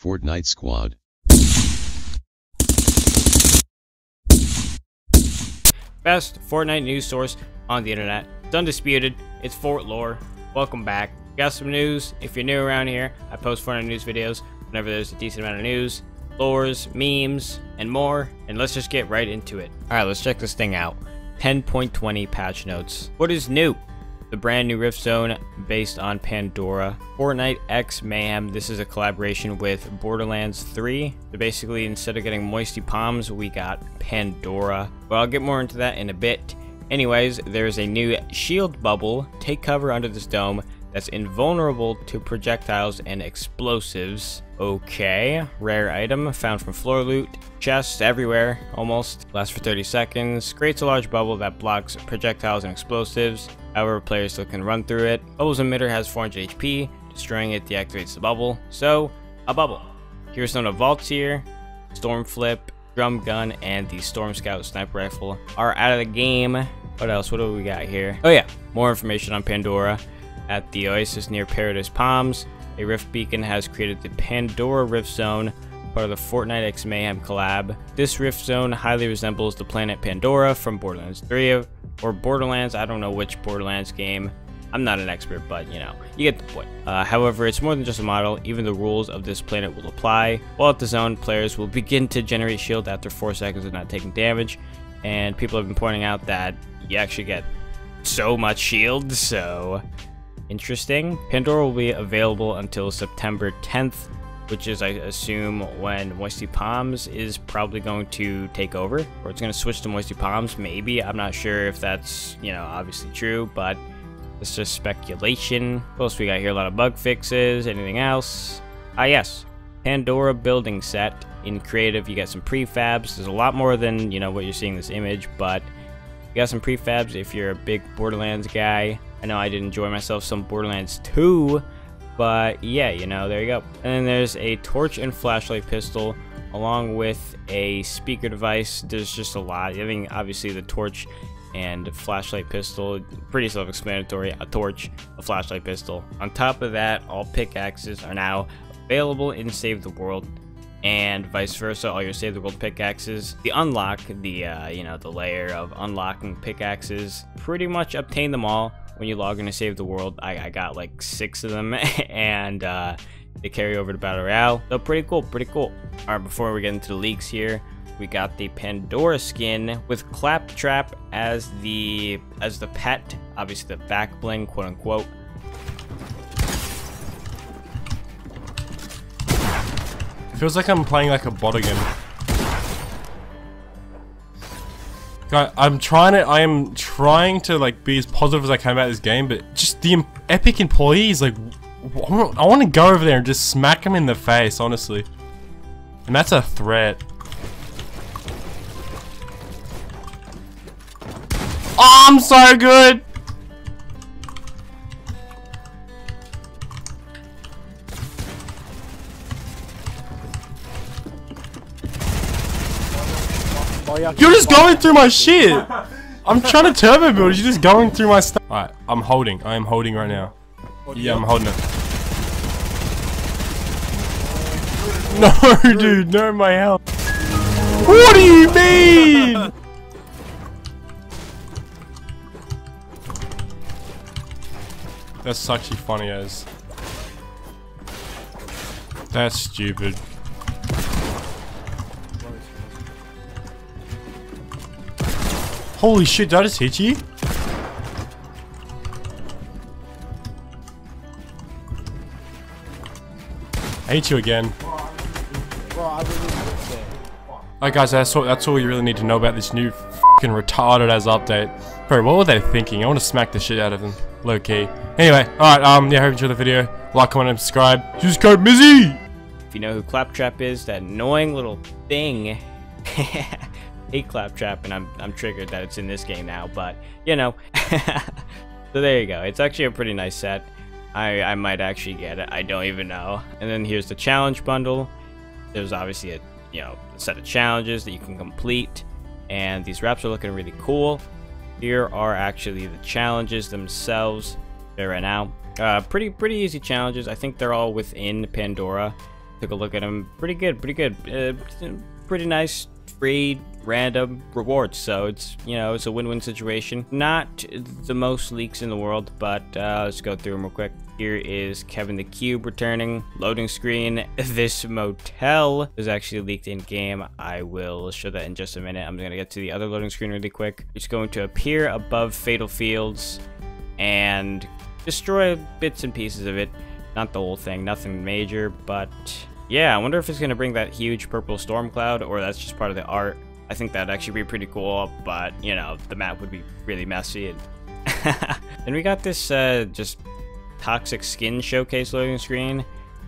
Fortnite Squad. Best Fortnite news source on the internet. It's undisputed. It's Fort Lore. Welcome back. Got some news. If you're new around here, I post Fortnite news videos whenever there's a decent amount of news, lores, memes, and more. And let's just get right into it. Alright, let's check this thing out. 10.20 patch notes. What is new? The brand new Rift Zone based on Pandora. Fortnite X Mayhem, this is a collaboration with Borderlands 3. So basically, instead of getting Moisty Palms, we got Pandora. But I'll get more into that in a bit. Anyways, there's a new shield bubble. Take cover under this dome that's invulnerable to projectiles and explosives. Okay, rare item found from floor loot. Chests everywhere, almost. Lasts for 30 seconds. Creates a large bubble that blocks projectiles and explosives. However, players still can run through it. Bubble's emitter has 400 HP. Destroying it deactivates the bubble. So, a bubble. Here's some of vaults here. Storm Flip, Drum Gun, and the Storm Scout Sniper Rifle are out of the game. What else? What do we got here? Oh yeah, more information on Pandora. At the oasis near Paradise Palms, a rift beacon has created the Pandora Rift Zone, part of the Fortnite X Mayhem collab. This rift zone highly resembles the planet Pandora from Borderlands 3 or Borderlands, I don't know which Borderlands game. I'm not an expert, but you know, you get the point. Uh, however, it's more than just a model, even the rules of this planet will apply. While at the zone, players will begin to generate shield after 4 seconds of not taking damage, and people have been pointing out that you actually get so much shield, so interesting. Pandora will be available until September 10th, which is, I assume, when Moisty Palms is probably going to take over, or it's going to switch to Moisty Palms, maybe. I'm not sure if that's, you know, obviously true, but it's just speculation. What else we got here? A lot of bug fixes. Anything else? Ah, yes. Pandora building set. In creative, you got some prefabs. There's a lot more than, you know, what you're seeing in this image, but you got some prefabs if you're a big Borderlands guy. I know I did enjoy myself some Borderlands 2, but yeah, you know, there you go. And then there's a torch and flashlight pistol along with a speaker device. There's just a lot. I mean, obviously the torch and flashlight pistol, pretty self-explanatory. A torch, a flashlight pistol. On top of that, all pickaxes are now available in Save the World and vice versa all your save the world pickaxes the unlock the uh, you know the layer of unlocking pickaxes pretty much obtain them all when you log in to save the world. I, I got like six of them and uh, they carry over to Battle Royale. So pretty cool, pretty cool. All right, before we get into the leaks here, we got the Pandora skin with Claptrap as the as the pet, obviously the back bling, quote unquote. feels like I'm playing like a bot again. I'm trying to, I am trying to like be as positive as I can about this game, but just the epic employees, like, I want to go over there and just smack them in the face, honestly. And that's a threat. Oh, I'm so good! You're just going through my shit! I'm trying to turbo build, you're just going through my stuff. Alright, I'm holding. I am holding right now. Yeah, I'm holding it. No, dude, no, my health. What do you mean? That's actually funny as. That's stupid. Holy shit, did I just hit you? I hate you again. Alright guys, that's all, that's all you really need to know about this new fucking retarded as update. Bro, what were they thinking? I want to smack the shit out of them. Low key. Anyway, alright, um, yeah, hope you enjoyed the video. Like, comment, and subscribe. Use code MIZZY! If you know who Claptrap is, that annoying little thing a claptrap, and I'm I'm triggered that it's in this game now. But you know, so there you go. It's actually a pretty nice set. I I might actually get it. I don't even know. And then here's the challenge bundle. There's obviously a you know a set of challenges that you can complete, and these wraps are looking really cool. Here are actually the challenges themselves. There right now. Uh, pretty pretty easy challenges. I think they're all within Pandora. Took a look at them. Pretty good, pretty good. Uh, pretty nice free random rewards. So it's, you know, it's a win-win situation. Not the most leaks in the world, but uh, let's go through them real quick. Here is Kevin the Cube returning. Loading screen. This motel is actually leaked in game. I will show that in just a minute. I'm going to get to the other loading screen really quick. It's going to appear above Fatal Fields and destroy bits and pieces of it. Not the whole thing, nothing major, but yeah, I wonder if it's going to bring that huge purple storm cloud or that's just part of the art. I think that'd actually be pretty cool, but you know, the map would be really messy. And then we got this uh, just toxic skin showcase loading screen.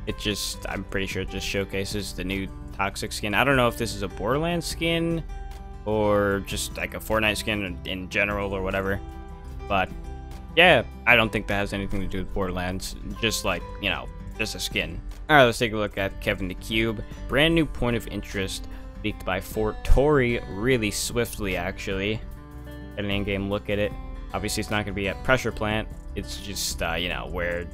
It just, I'm pretty sure it just showcases the new toxic skin. I don't know if this is a Borderlands skin or just like a Fortnite skin in general or whatever. But yeah, I don't think that has anything to do with Borderlands. Just like, you know, just a skin. Alright, let's take a look at Kevin the Cube. Brand new point of interest leaked by FortTory really swiftly, actually. Get an in-game look at it. Obviously, it's not going to be at Pressure Plant. It's just, uh, you know, where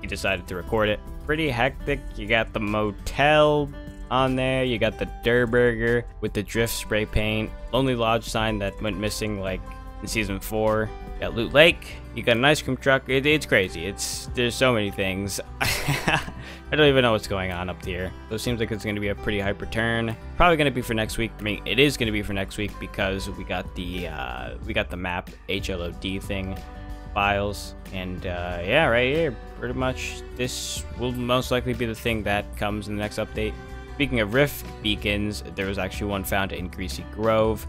he decided to record it. Pretty hectic. You got the motel on there. You got the Durr Burger with the drift spray paint. Lonely Lodge sign that went missing, like, in Season 4. at Loot Lake. You got an ice cream truck. It, it's crazy. It's There's so many things. I don't even know what's going on up here. So it seems like it's going to be a pretty hype return. Probably going to be for next week. I mean, it is going to be for next week because we got the uh, we got the map HLOD thing files. And uh, yeah, right here, pretty much this will most likely be the thing that comes in the next update. Speaking of Rift beacons, there was actually one found in Greasy Grove.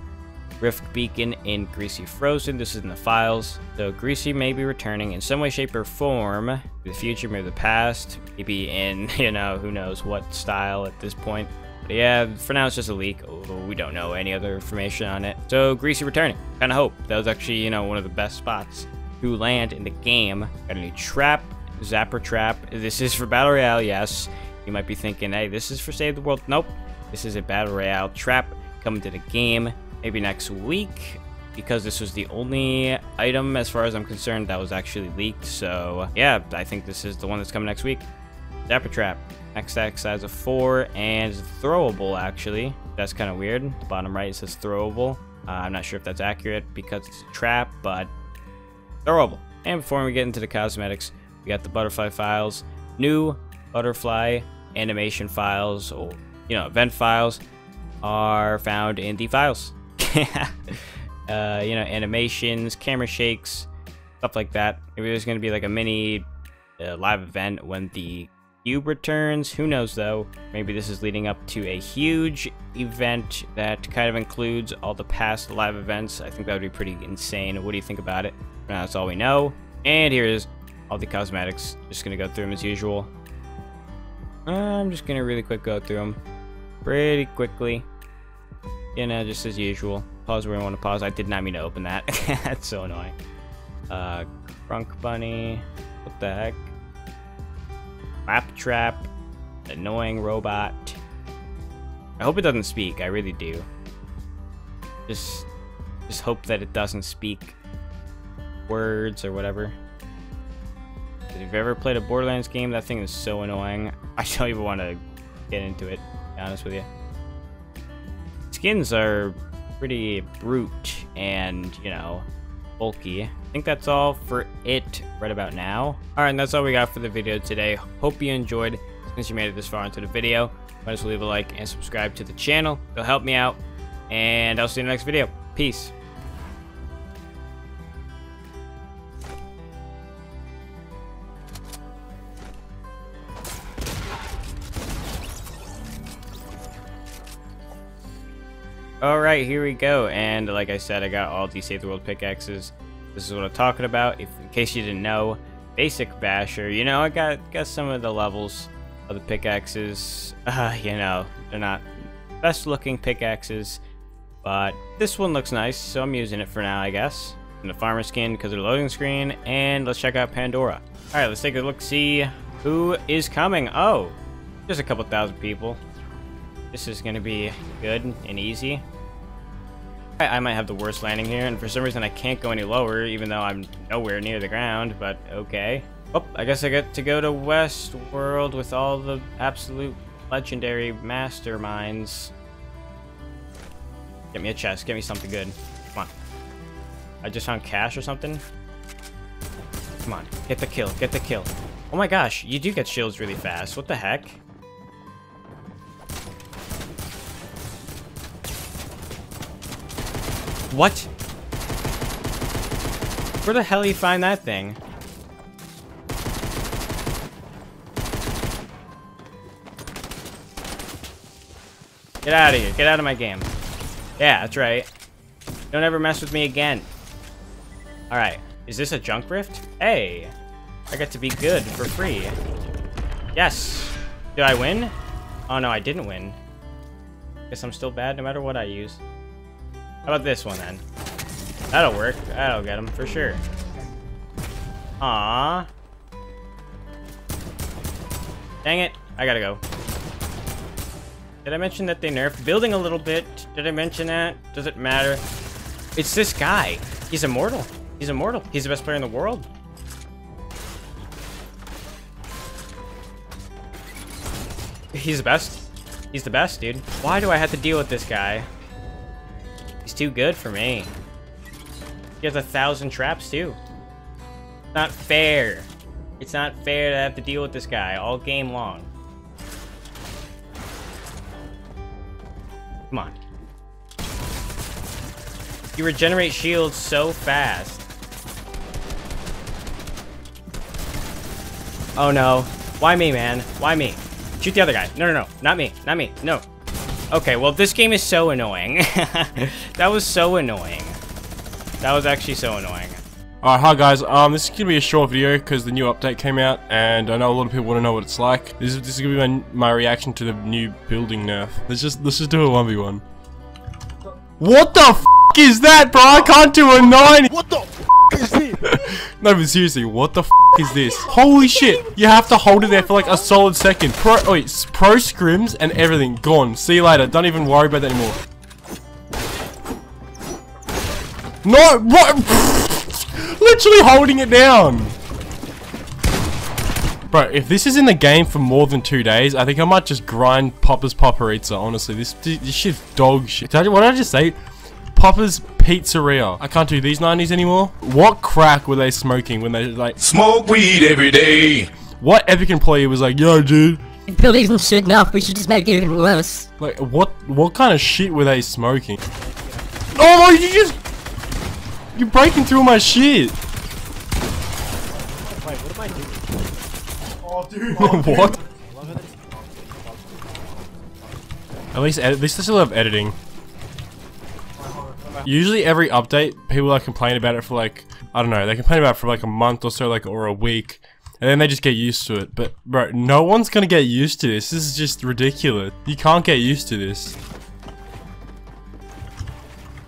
Rift Beacon in Greasy Grove. This is in the files. So Greasy may be returning in some way, shape, or form. The future, maybe the past. Maybe in, you know, who knows what style at this point. But yeah, for now it's just a leak. We don't know any other information on it. So Greasy returning. Kind of hope. That was actually, you know, one of the best spots to land in the game. Got a new trap. Zapper trap. This is for Battle Royale, yes. You might be thinking, hey, this is for Save the World. Nope. This is a Battle Royale trap coming to the game maybe next week because this was the only item as far as I'm concerned that was actually leaked. So yeah, I think this is the one that's coming next week. Zapper Trap. XX size of 4 and throwable actually. That's kind of weird. The Bottom right says throwable. Uh, I'm not sure if that's accurate because it's a trap, but throwable. And before we get into the cosmetics, we got the butterfly files. New butterfly animation files or you know event files are found in the files. uh, you know, animations, camera shakes, stuff like that. Maybe there's going to be like a mini uh, live event when the cube returns. Who knows though? Maybe this is leading up to a huge event that kind of includes all the past live events. I think that would be pretty insane. What do you think about it? Now that's all we know. And here's all the cosmetics. Just gonna go through them as usual. I'm just gonna really quick go through them pretty quickly you know, just as usual. Pause where I want to pause. I did not mean to open that. That's so annoying. Uh, Crunk Bunny. What the heck? Claptrap. Annoying robot. I hope it doesn't speak. I really do. Just, just hope that it doesn't speak words or whatever. If you've ever played a Borderlands game, that thing is so annoying. I don't even want to get into it, to be honest with you skins are pretty brute and, you know, bulky. I think that's all for it right about now. Alright, and that's all we got for the video today. Hope you enjoyed. Since you made it this far into the video, might as well leave a like and subscribe to the channel. It'll help me out. And I'll see you in the next video. Peace. Alright, here we go. And like I said, I got all these Save the World pickaxes. This is what I'm talking about. If in case you didn't know, basic basher. You know, I got got some of the levels of the pickaxes. Uh, you know, they're not best looking pickaxes. But this one looks nice, so I'm using it for now, I guess. And the farmer skin because of the loading screen. And let's check out Pandora. Alright, let's take a look, see who is coming. Oh, just a couple thousand people. This is going to be good and easy. I, might have the worst landing here, and for some reason I can't go any lower, even though I'm nowhere near the ground, but okay. Oh, I guess I get to go to West World with all the absolute legendary masterminds. Get me a chest. Get me something good. Come on. I just found cash or something. Come on. Get the kill. Get the kill. Oh my gosh. You do get shields really fast. What the heck? What? Where the hell you find that thing? Get out of here. Get out of my game. Yeah, that's right. Don't ever mess with me again. Alright. Is this a junk rift? Hey! I get to be good for free. Yes! Did I win? Oh no, I didn't win. Guess I'm still bad no matter what I use. How about this one then? That'll work. That'll get him for sure. Ah. Dang it. I gotta go. Did I mention that they nerfed building a little bit? Did I mention that? Does it matter? It's this guy. He's immortal. He's immortal. He's the best player in the world. He's the best. He's the best, dude. Why do I have to deal with this guy? Too good for me. He has a thousand traps, too. Not fair. It's not fair to have to deal with this guy all game long. Come on. You regenerate shields so fast. Oh no. Why me, man? Why me? Shoot the other guy. No, no, no. Not me. Not me. No. Okay, well, this game is so annoying. that was so annoying. That was actually so annoying. Alright, hi guys, um, this is gonna be a short video because the new update came out and I know a lot of people want to know what it's like. This is, this is gonna be my, my reaction to the new building nerf. Let's just, let's just do a 1v1. What the f is that, bro? I can't do a 9! What the f is this? no, but seriously, what the f is this? Holy shit! You have to hold it there for like a solid second. Pro, wait, pro scrims and everything, gone. See you later, don't even worry about that anymore. No, what? Literally holding it down. Bro, if this is in the game for more than two days, I think I might just grind Popper's Popperizza, honestly. This, this shit's dog shit. Did I, what did I just say? Papa's Pizzeria. I can't do these 90s anymore. What crack were they smoking when they, like... Smoke weed every day. What Epic employee was like, yo, dude... Building isn't shit enough, we should just make it even worse. Like, what what kind of shit were they smoking? Oh, you just... You're breaking through my shit! Wait, what am I doing? Oh, dude. what? At least, at least I still have editing. Usually every update, people like complain about it for like, I don't know, they complain about it for like a month or so, like, or a week. And then they just get used to it. But, bro, no one's gonna get used to this. This is just ridiculous. You can't get used to this.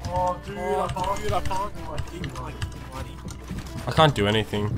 Oh, dude, I can't, dude, I can't do my thing, like, buddy. I can't do anything.